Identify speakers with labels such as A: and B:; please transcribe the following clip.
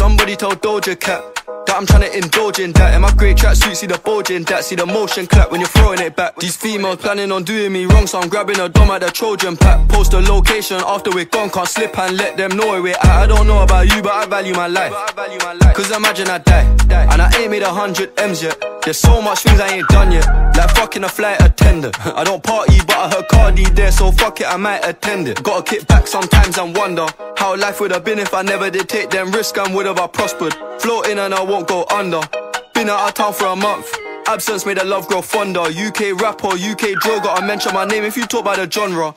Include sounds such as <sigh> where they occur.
A: Somebody tell Doja Cat that I'm trying to indulge in that. In my great tracksuit, see the bulging that. See the motion clap when you're throwing it back. These females planning on doing me wrong, so I'm grabbing a dom at the Trojan pack. Post a location after we're gone, can't slip and let them know where we're at. I don't know about you, but I value my life. Cause imagine I die, and I ain't made a hundred M's yet. There's so much things I ain't done yet. Like fucking a flight attendant. <laughs> I don't party, but I heard Cardi there, so fuck it, I might attend it. Gotta kick back sometimes and wonder how life would have been if I never did take them risks and would have I prospered. Floating and I won't go under. Been out of town for a month. Absence made the love grow fonder. UK rapper, UK drill, gotta mention my name if you talk about the genre.